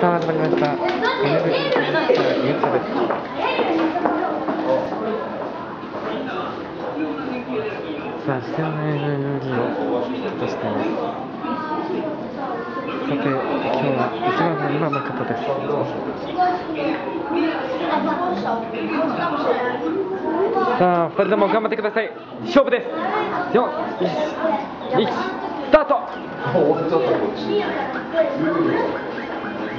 さあ始まりました。NBC 優勝ですさあ視線のルールを出しています。さて今日は一番の今の方です。さあ二人とも頑張ってください。勝負です。4 1 1スタート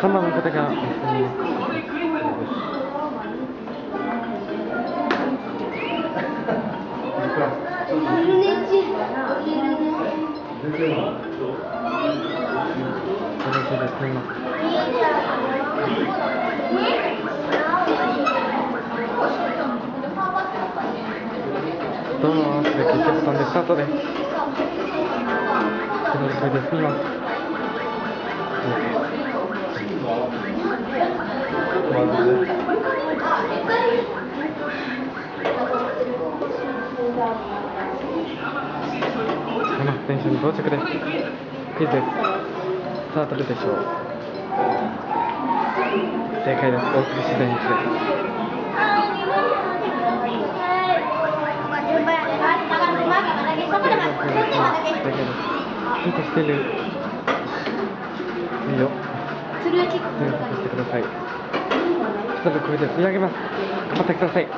3番の方がどうも合わせて決定ボタンでスタートですこれでこれで済みますステーションに到着です。クイズですさあどれでしょう。正解です。大杉自然駅です。正解です。ヒントしてるいいよそれは結構選択してください一つこれで上げます。頑張ってください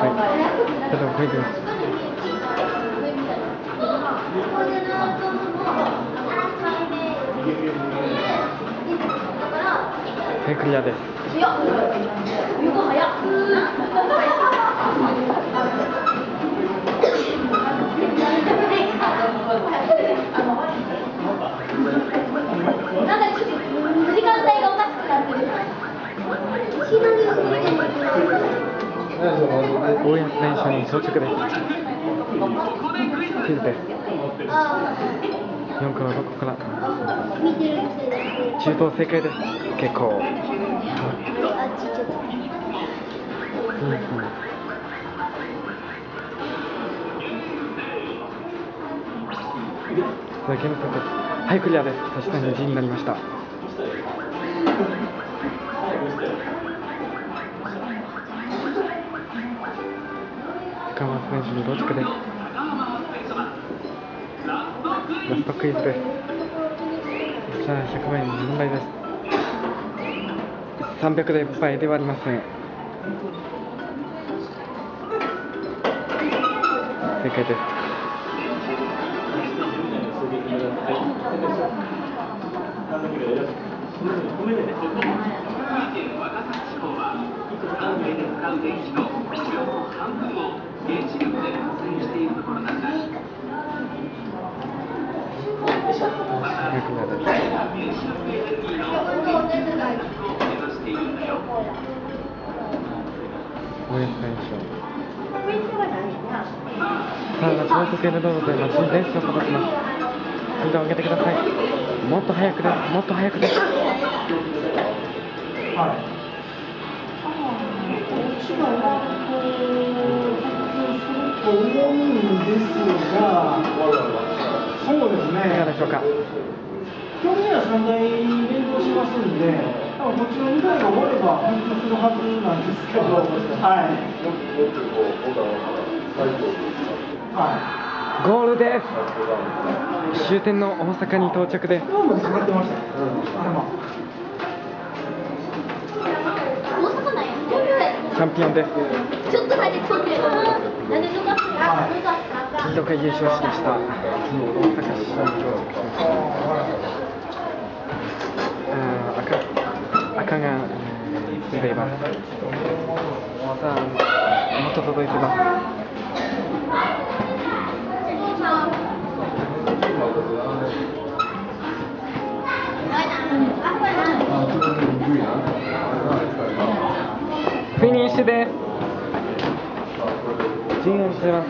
さいただこれですはいクリアです大安電車に到着です地図ですあ4から6個から、中東正解です結構。うんうんさあゲームスタートですはいクリアです確かに2になりました時間は選手に到着です。ラストクイズです。さあ100万円の問題です。300でいっぱいではありません。正解ですはいクリアです。きなだけ応援会場さあ、高速系の道路で街に電車を届きます。スピードを上げてください。もっと速くです。もっと速くです。落ちが悪くすると思うんですが、そうですねいかがで、しょうか。基本的には3台連動しますんで、多分こっちの2台が終われば復旧するはずなんですけど、はい。はい。ゴールです。終点の大阪に到着で。す今日も下がってました。頭。大阪なん。やチャンピオンで。すちょっとでるなんで抜かすの抜かす黄色が優勝しました。大阪市に到着しましたあー赤赤がえー滑りますさあもっと届いてます。フィニッシュです。陣音してます。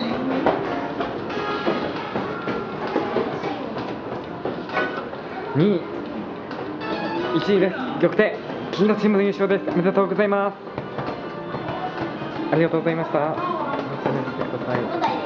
2位1位です。玉手金のチームの優勝です。おめでとうございます。ありがとうございました。